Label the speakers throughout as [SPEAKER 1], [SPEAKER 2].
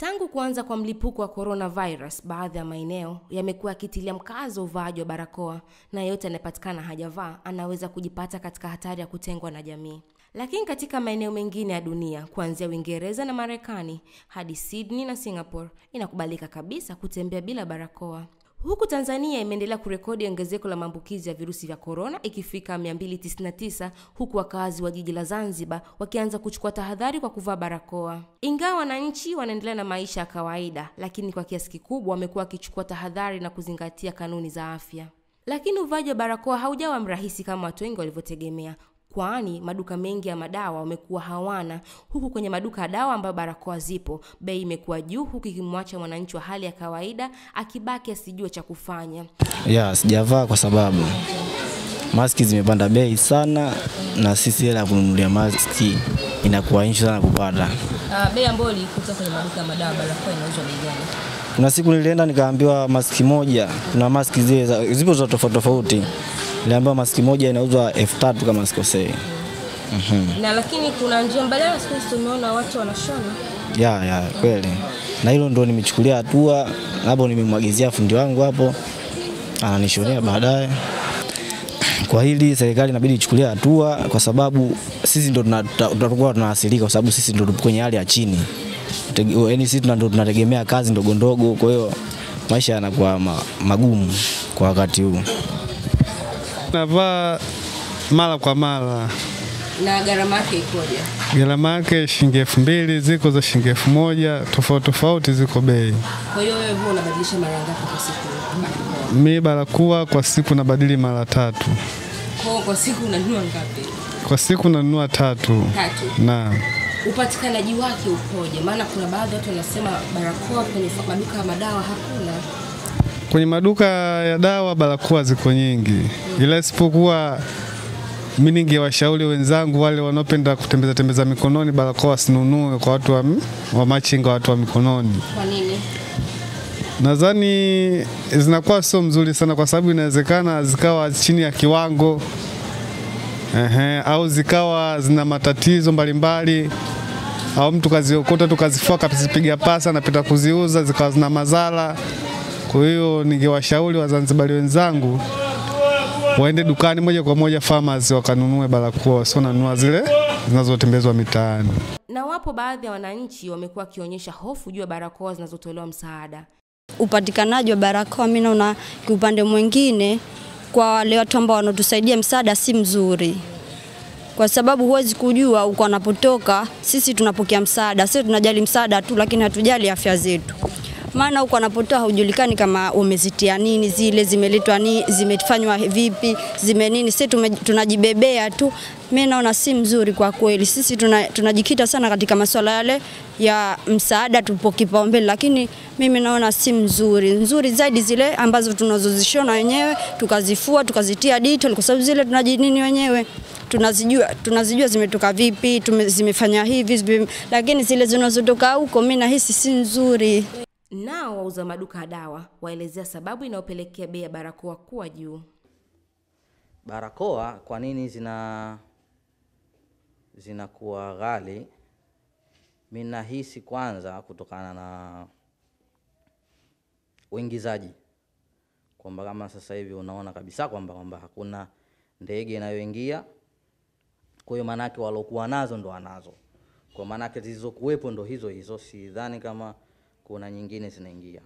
[SPEAKER 1] Tangu kuanza kwa mlipuko wa coronavirus, baadhi ya maeneo yamekuwa yakitilia mkazo uvaaji wa barakoa, na yeyote anayepatikana hajavaa anaweza kujipata katika hatari ya kutengwa na jamii. Lakini katika maeneo mengine ya dunia, kuanzia Uingereza na Marekani hadi Sydney na Singapore, inakubalika kabisa kutembea bila barakoa. Huku Tanzania imeendelea kurekodi ongezeko la maambukizi ya virusi vya korona ikifika 299 huku wakazi wa jiji la Zanzibar wakianza kuchukua tahadhari kwa kuvaa barakoa. Ingawa wananchi wanaendelea na maisha ya kawaida, lakini kwa kiasi kikubwa wamekuwa wakichukua tahadhari na kuzingatia kanuni za afya. Lakini uvaaji wa barakoa haujawa mrahisi kama watu wengi walivyotegemea kwani maduka mengi ya madawa wamekuwa hawana, huku kwenye maduka ya dawa ambayo barakoa zipo bei imekuwa juu, huku ikimwacha mwananchi wa hali ya kawaida akibaki asijue cha kufanya.
[SPEAKER 2] Ya, sijavaa kwa sababu maski zimepanda bei sana, na sisi hela ya kununulia maski inakuwa nchi sana kupata.
[SPEAKER 1] Uh, bei ambayo ilikuta kwenye maduka ya madawa barakoa inauzwa bei gani?
[SPEAKER 2] Kuna siku nilienda nikaambiwa maski moja, kuna maski zile zipo za tofauti tofauti, niliambiwa maski moja inauzwa elfu tatu kama sikosei.
[SPEAKER 1] Na lakini kuna njia mbadala, siku hizi tumeona watu wanashona.
[SPEAKER 2] Ya, ya kweli, na hilo ndo nimechukulia hatua hapo, nimemwagizia fundi wangu hapo, ananishonea baadaye. Kwa hili serikali inabidi ichukulie hatua, kwa sababu sisi ndo tunatakuwa tutakuwa tunaathirika, kwa sababu sisi ndo tupo kwenye hali ya chini, yaani sisi ndo tunategemea kazi ndogo ndogo, kwa hiyo maisha yanakuwa magumu kwa wakati huu.
[SPEAKER 3] Navaa mara kwa mara,
[SPEAKER 1] Na gharama yake ikoje?
[SPEAKER 3] gharama yake shilingi elfu mbili, ziko za shilingi elfu moja, tofauti tofauti ziko bei.
[SPEAKER 1] Kwa hiyo wewe unabadilisha mara ngapi kwa siku Mimi
[SPEAKER 3] Mi barakoa kwa siku nabadili mara tatu,
[SPEAKER 1] Kwa kwa siku unanunua ngapi?
[SPEAKER 3] kwa siku nanunua tatu.
[SPEAKER 1] Tatu.
[SPEAKER 3] Na
[SPEAKER 1] Upatikanaji wake ukoje? Maana kuna baadhi ya watu wanasema barakoa kwenye maduka ya madawa hakuna.
[SPEAKER 3] Kwenye maduka ya dawa barakoa ziko nyingi, ila isipokuwa mimi ningewashauri wenzangu wale wanaopenda kutembeza tembeza mikononi, barakoa wasinunue kwa watu wa, wa machinga, watu wa mikononi.
[SPEAKER 1] Kwa nini?
[SPEAKER 3] Nadhani zinakuwa sio mzuri sana, kwa sababu inawezekana zikawa chini ya kiwango ehe, au zikawa zina matatizo mbalimbali, au mtu kaziokota tukazifua kazipiga pasa anapita kuziuza zikawa zina madhara. Kwa hiyo ningewashauri Wazanzibari wenzangu waende dukani moja kwa moja Farmers wakanunue barakoa, sio nanunua zile zinazotembezwa mitaani.
[SPEAKER 1] Na wapo baadhi ya wananchi wamekuwa wakionyesha hofu juu ya barakoa zinazotolewa msaada.
[SPEAKER 4] upatikanaji wa barakoa, mimi naona kiupande mwingine kwa wale watu ambao wanatusaidia msaada si mzuri, kwa sababu huwezi kujua uko anapotoka. Sisi tunapokea msaada, sio tunajali msaada tu, lakini hatujali afya zetu. Maana huko anapotoa haujulikani kama umezitia nini, zile zimeletwa ni zimefanywa vipi, zime nini. Sisi tunajibebea tu. Mimi naona si mzuri kwa kweli. Sisi tunajikita tuna- sana katika masuala yale ya msaada, tupo kipaumbele, lakini mimi naona si mzuri. Nzuri zaidi zile ambazo tunazozishona wenyewe, tukazifua, tukazitia dito, kwa sababu zile tunajinini wenyewe tunazijua tunazijua zimetoka vipi, tume, zimefanya hivi, lakini zile zinazotoka huko mimi nahisi si nzuri.
[SPEAKER 1] Nao wauza maduka ya dawa waelezea sababu inayopelekea bei ya barakoa kuwa juu.
[SPEAKER 5] Barakoa kwa nini zina zinakuwa ghali? Mi nahisi kwanza kutokana na uingizaji, kwamba kama sasa hivi unaona kabisa kwamba kwamba hakuna ndege inayoingia, kwa hiyo maanake walokuwa nazo ndo wanazo, kwa maanake zilizokuwepo ndo hizo hizo, sidhani kama kuna nyingine zinaingia.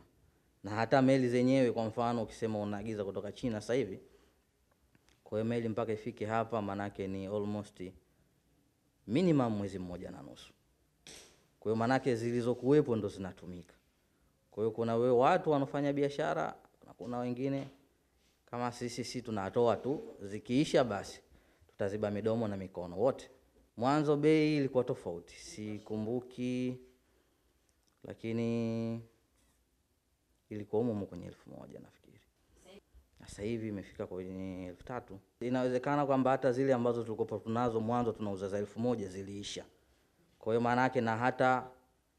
[SPEAKER 5] Na hata meli zenyewe, kwa mfano ukisema unaagiza kutoka China sasa hivi kwa hiyo meli mpaka ifike hapa manake ni almost minimum mwezi mmoja na nusu. Kwa hiyo manake zilizokuwepo ndo zinatumika. Kwa hiyo kuna we watu wanafanya biashara na kuna wengine kama sisi si tunatoa tu, zikiisha basi tutaziba midomo na mikono wote. Mwanzo bei ilikuwa tofauti, sikumbuki, lakini ilikuwa humo humo kwenye elfu moja nafikiri sasa hivi imefika kwenye elfu tatu. Inawezekana kwamba hata zile ambazo tulikuwa tunazo mwanzo tunauza za elfu moja ziliisha. Kwa hiyo maana yake na hata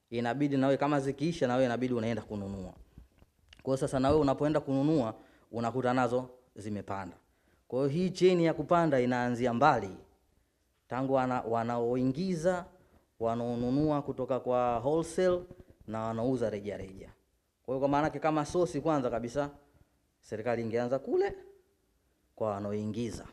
[SPEAKER 5] inabidi nawe kama zikiisha, nawe inabidi unaenda kununua. Kwa hiyo sasa nawe unapoenda kununua unakuta nazo zimepanda. Kwa hiyo hii cheni ya kupanda inaanzia mbali, tangu wana, wanaoingiza wanaonunua kutoka kwa wholesale na wanauza reja reja. Kwa hiyo kwa maana yake kama sosi, kwanza kabisa serikali ingeanza kule kwa wanaoingiza.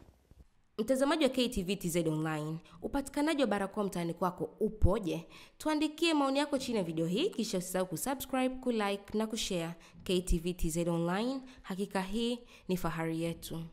[SPEAKER 1] Mtazamaji wa KTV TZ Online, upatikanaji wa barakoa mtaani kwako upoje? Tuandikie maoni yako chini ya video hii, kisha usisahau kusubscribe, kulike na kushare. KTV TZ Online, hakika hii ni fahari yetu.